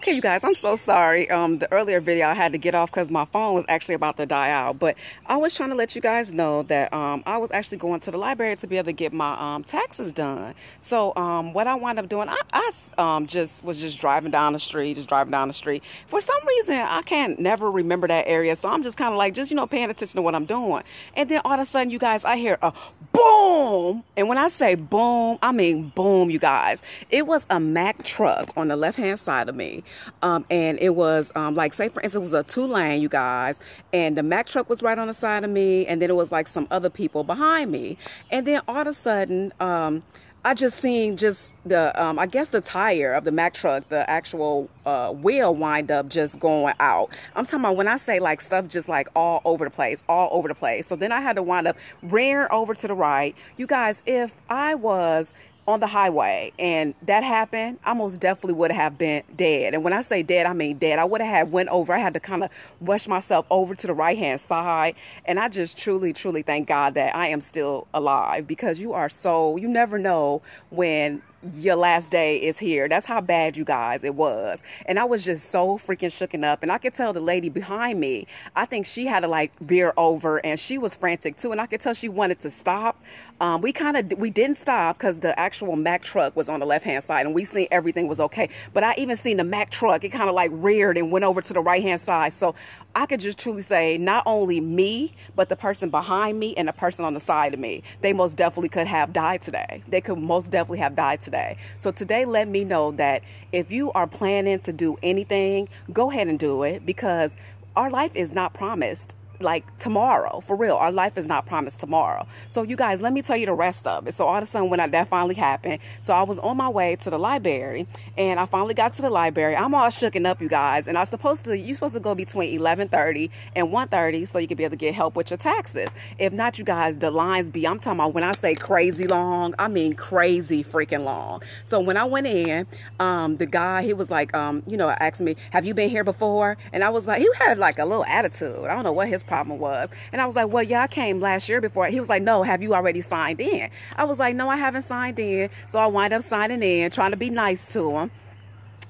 Okay, you guys, I'm so sorry. Um, the earlier video I had to get off because my phone was actually about to die out. But I was trying to let you guys know that um, I was actually going to the library to be able to get my um, taxes done. So um, what I wound up doing, I, I um, just was just driving down the street, just driving down the street. For some reason, I can't never remember that area. So I'm just kind of like, just, you know, paying attention to what I'm doing. And then all of a sudden, you guys, I hear a boom. And when I say boom, I mean boom, you guys. It was a Mack truck on the left hand side of me. Um, and it was um, like, say for instance, it was a two lane, you guys, and the Mack truck was right on the side of me, and then it was like some other people behind me. And then all of a sudden, um, I just seen just the, um, I guess the tire of the Mack truck, the actual uh, wheel wind up just going out. I'm talking about when I say like stuff just like all over the place, all over the place. So then I had to wind up rear over to the right. You guys, if I was on the highway and that happened, I most definitely would have been dead. And when I say dead, I mean dead. I would have had went over. I had to kind of rush myself over to the right hand side. And I just truly, truly thank God that I am still alive because you are so, you never know when your last day is here. That's how bad you guys it was. And I was just so freaking shooken up. And I could tell the lady behind me, I think she had to like veer over and she was frantic too. And I could tell she wanted to stop. Um, we kind of, we didn't stop because the actual Mack truck was on the left hand side and we seen everything was okay. But I even seen the Mack truck, it kind of like reared and went over to the right hand side. So I could just truly say not only me, but the person behind me and the person on the side of me, they most definitely could have died today. They could most definitely have died today. So today let me know that if you are planning to do anything, go ahead and do it because our life is not promised like tomorrow for real. Our life is not promised tomorrow. So you guys let me tell you the rest of it. So all of a sudden when I, that finally happened so i was on my way to the library and i finally got to the library. I'm all shooken up you guys and i supposed to you're supposed to go between 11.30 and 1.30 so you can be able to get help with your taxes. If not you guys the lines be i'm talking about when i say crazy long i mean crazy freaking long. So when i went in um, the guy he was like um, you know asked me have you been here before? And i was like he had like a little attitude. I don't know what his problem was. And I was like, well, yeah, I came last year before. He was like, no, have you already signed in? I was like, no, I haven't signed in. So I wind up signing in, trying to be nice to him.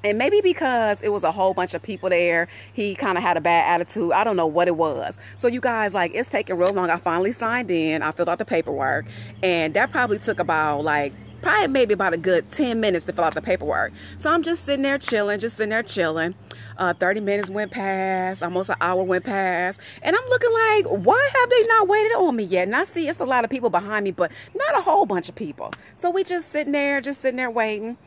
And maybe because it was a whole bunch of people there, he kind of had a bad attitude. I don't know what it was. So you guys, like, it's taking real long. I finally signed in. I filled out the paperwork. And that probably took about like probably maybe about a good 10 minutes to fill out the paperwork. So I'm just sitting there chilling, just sitting there chilling. Uh, 30 minutes went past, almost an hour went past, and I'm looking like, why have they not waited on me yet? And I see it's a lot of people behind me, but not a whole bunch of people. So we just sitting there, just sitting there waiting.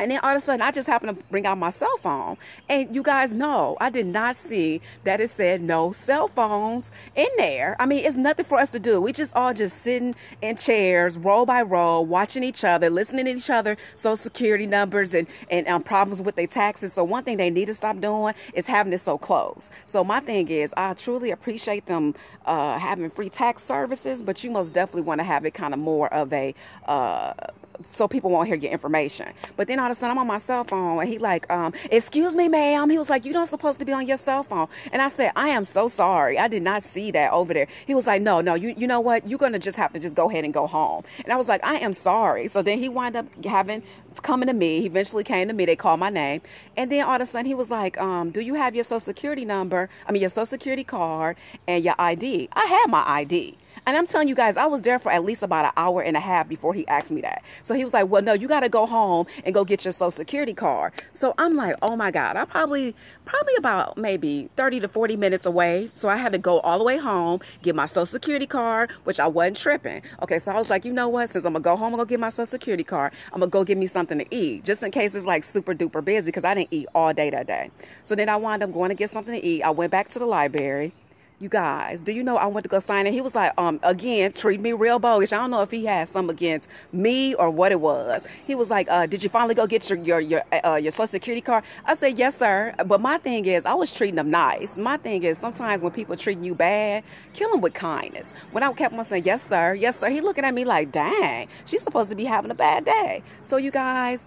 And then all of a sudden, I just happened to bring out my cell phone. And you guys know, I did not see that it said no cell phones in there. I mean, it's nothing for us to do. We just all just sitting in chairs, row by row, watching each other, listening to each other, social security numbers and, and um, problems with their taxes. So one thing they need to stop doing is having this so close. So my thing is, I truly appreciate them uh, having free tax services, but you most definitely want to have it kind of more of a, uh, so people won't hear your information. But then all of a sudden I'm on my cell phone and he like, um, excuse me, ma'am. He was like, you don't supposed to be on your cell phone. And I said, I am so sorry. I did not see that over there. He was like, no, no, you, you know what? You're going to just have to just go ahead and go home. And I was like, I am sorry. So then he wound up having, coming to me. He eventually came to me. They called my name. And then all of a sudden he was like, um, do you have your social security number? I mean, your social security card and your ID. I had my ID. And I'm telling you guys, I was there for at least about an hour and a half before he asked me that. So he was like, well, no, you got to go home and go get your social security card. So I'm like, oh my God, I'm probably, probably about maybe 30 to 40 minutes away. So I had to go all the way home, get my social security card, which I wasn't tripping. Okay. So I was like, you know what? Since I'm going to go home and go get my social security card, I'm going to go get me something to eat just in case it's like super duper busy because I didn't eat all day that day. So then I wound up going to get something to eat. I went back to the library you guys, do you know I went to go sign in? He was like, um, again, treat me real bogus. I don't know if he had some against me or what it was. He was like, uh, did you finally go get your your your uh, your social security card? I said, yes, sir. But my thing is, I was treating them nice. My thing is, sometimes when people treating you bad, kill them with kindness. When I kept on saying, yes, sir, yes, sir, he looking at me like, dang, she's supposed to be having a bad day. So you guys,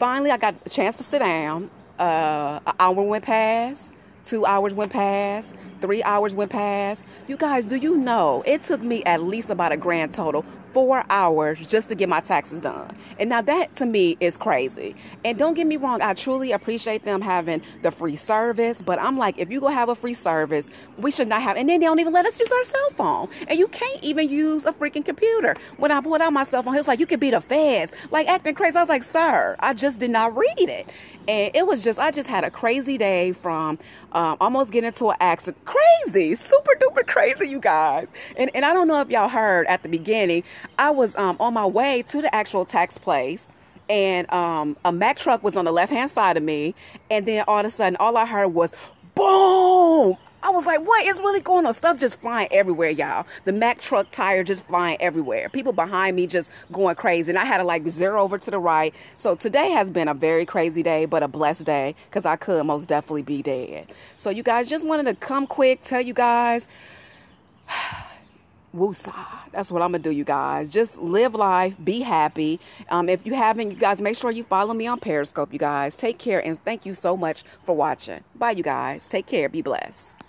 finally, I got a chance to sit down. Uh, an hour went past Two hours went past, three hours went past. You guys, do you know it took me at least about a grand total four hours just to get my taxes done. And now that to me is crazy. And don't get me wrong, I truly appreciate them having the free service, but I'm like, if you go have a free service, we should not have, and then they don't even let us use our cell phone. And you can't even use a freaking computer. When I pulled out my cell phone, he was like, you can be the feds. Like acting crazy. I was like, sir, I just did not read it. And it was just, I just had a crazy day from um, almost getting into an accident. Crazy, super duper crazy, you guys. And, and I don't know if y'all heard at the beginning, I was um, on my way to the actual tax place and um, a Mack truck was on the left hand side of me. And then all of a sudden, all I heard was boom. I was like, what is really going on? Stuff just flying everywhere, y'all. The Mack truck tire just flying everywhere. People behind me just going crazy. And I had to like zero over to the right. So today has been a very crazy day, but a blessed day because I could most definitely be dead. So you guys just wanted to come quick, tell you guys. Woosah. That's what I'm gonna do, you guys. Just live life, be happy. Um, if you haven't, you guys make sure you follow me on Periscope, you guys. Take care and thank you so much for watching. Bye, you guys. Take care. Be blessed.